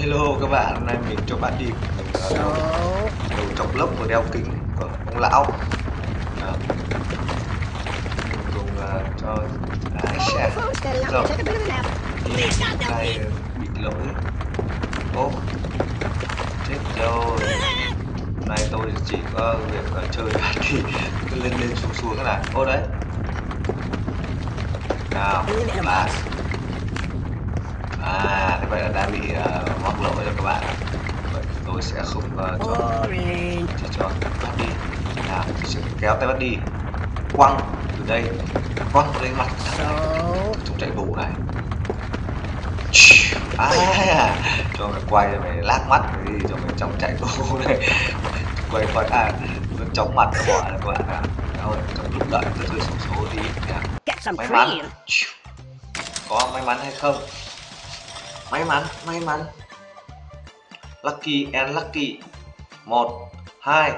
Hello các bạn, hôm nay mình cho bạn đi mình đầu, đầu chọc lốc và đeo kính của ông lão. À. Mình cùng uh, cho ai xe. Rồi. đây bị lỗi. Ô chết rồi. Hôm nay tôi chỉ có việc uh, chơi thì cứ lên lên xuống xuống cái này ô đấy. Nào lại à thế vậy là đã bị uh, mắc lỗi rồi các bạn. Vậy tôi sẽ không uh, cho chỉ cho bắt đi. Nào tôi sẽ kéo tay bắt đi. Quăng từ đây. Quăng lên mặt. Chúng chạy đủ này. À, cho mày quay cho mày lác mắt đi cho mày trong chạy đủ này. Quay quay à nó chóng mặt bỏ này các bạn ạ rồi trong lúc đợi tôi chơi số số đi. Nha. May mắn. có may mắn hay không may mắn may mắn. Lucky and lucky. Một hai.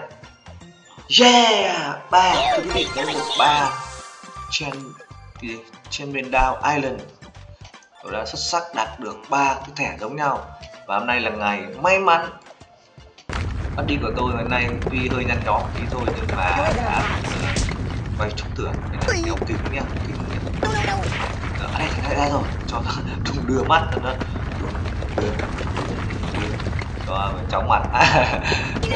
Yeah ba. Thưa quý vị có một ba trên trên miền đảo island. Tôi đã xuất sắc đạt được ba cái thẻ giống nhau. Và hôm nay là ngày may mắn. Bắt đi của tôi hôm nay tuy hơi nhăn nhó tí thôi nhưng mà đã quay trúng tưởng đeo kính nha kính nhá. ở đây ra rồi cho nó đưa mắt cho nó. Cho chóng mặt.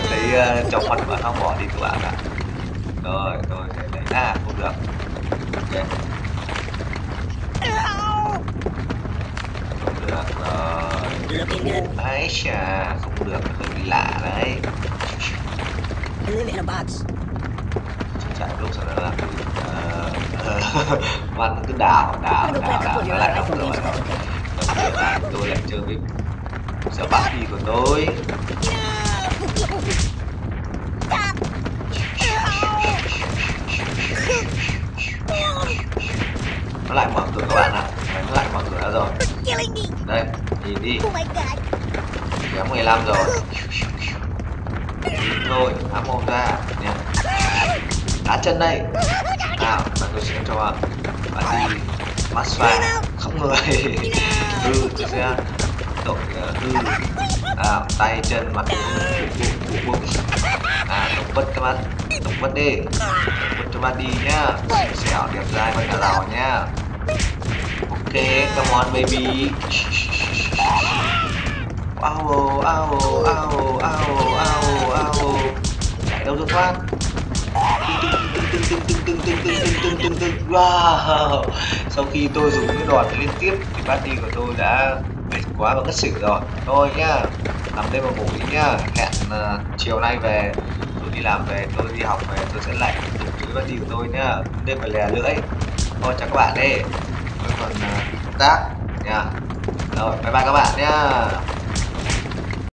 Thấy ờ, chóng mặt và nó bỏ đi các bạn ạ. Rồi rồi để lấy. À không được. Ok. Không được rồi. Ấy chà không được hơi bị lạ đấy. Chạy lúc sau đó là uh, văn cứ đảo đảo đảo đảo nó lại tôi. Sợ bắt đi của tôi? Nó lại mở cửa các bạn ạ. À. nó lại mở cửa ra rồi. Đây, nhìn đi. Kéo 15 rồi. Nhìn rồi há mồm ra. Nha đá chân đây. Nào, bạn tôi sẽ cho bạn. Đi. Massage. Không người ừ tôi sẽ tục ờ, hư à, tay chân mặt của bụng. À động vật các bạn động vật đi động vật cho bạn đi nhá. Xẻo đẹp dai và cả lào nhá. Ok come on baby. Ao ao ao ao ao ao. Chạy đâu rồi khoan wow. Sau khi tôi dùng cái đòn liên tiếp thì bát đi của tôi đã quá và ngất xỉu rồi. Thôi nhá nằm đêm mà ngủ đi nhá. Hẹn uh, chiều nay về tôi đi làm về tôi đi học về tôi sẽ lại dùng cái bát đi của tôi nhá. Đêm phải lè lưỡi. Thôi chào các bạn đi. Tôi còn uh, tác nha rồi bye bye các bạn nhá.